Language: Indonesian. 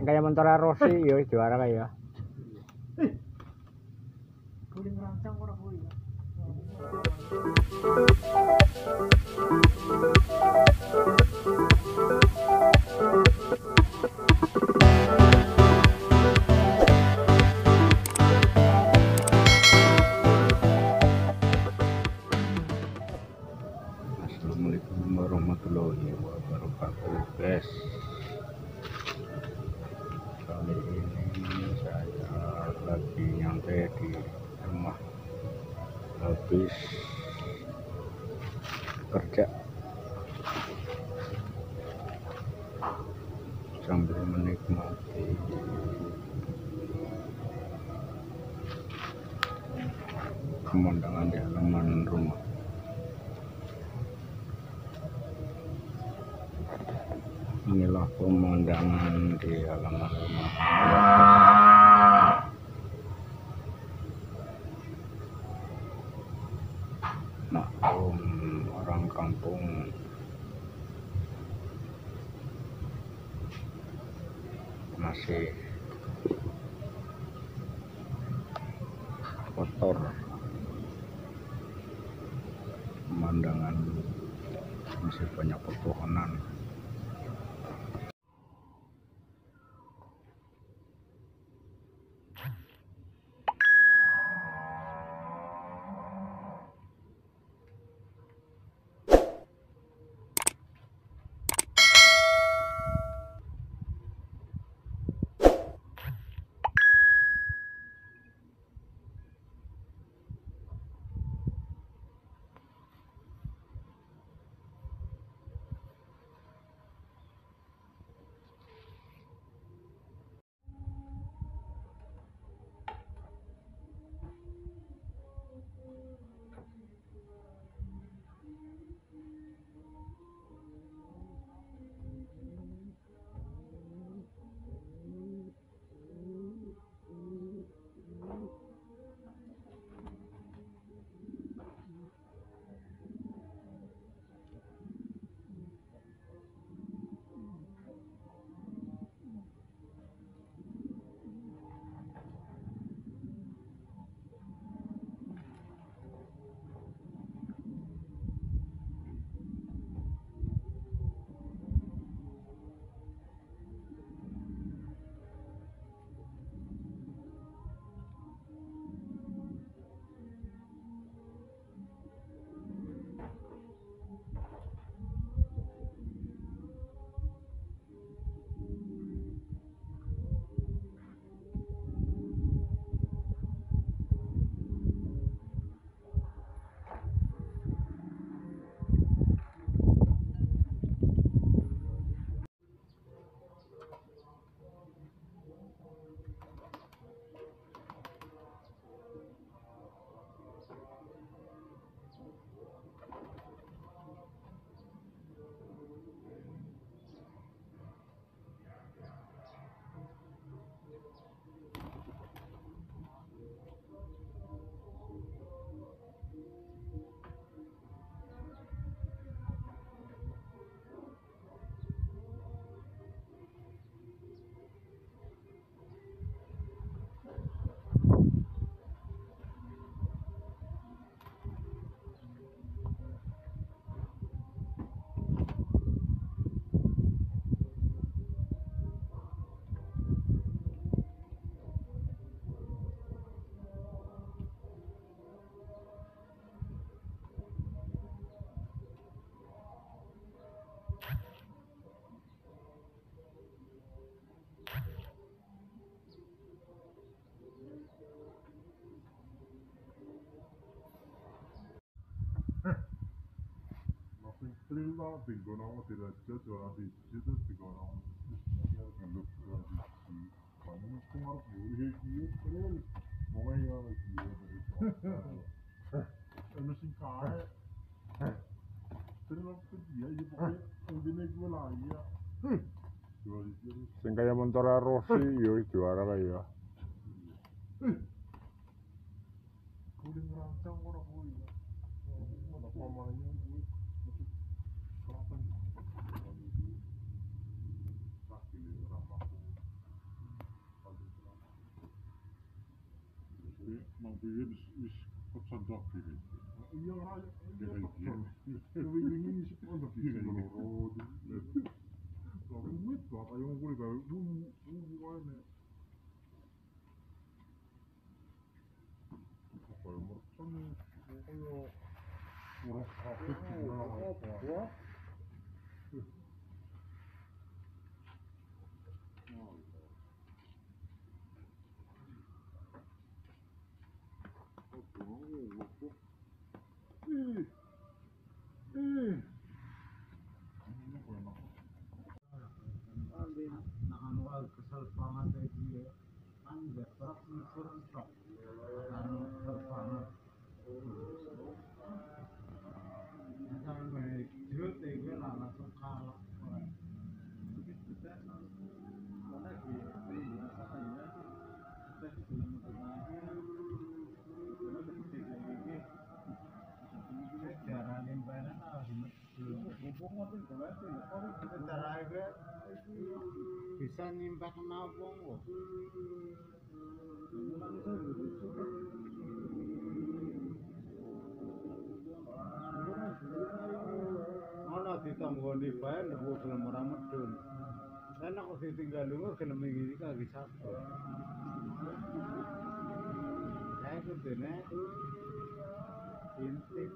Yang kayak Montara Rossi ya wis juara kayak ya. Guling rancang ora kuwi ya. Assalamualaikum warahmatullahi wabarakatuh guys saya lagi nyantai di rumah. Habis kerja. Sambil menikmati. Pemandangan di halaman rumah. Inilah pemandangan di halaman rumah maklum orang kampung. Masih kotor pemandangan masih banyak pepohonan prima vengono direttati alla visita vengono konuşmalar buraya giyip kırarız. Baba ya giyiyor. Emesin kahve. Sen kaya montara rossi io i tuoi ragazzi io. Kuring rancang ora kuwi. Ora kuwi malah nyuwun. Well, you. Ang kasal pangatay diya ang deprak ng surang trak. Bisa nyimpak nabung kok. Ana ditanggoni bae nek gelem ora medun. Enak kok ditinggal lunga gelem iki kaki satu. Itu dene. Intik.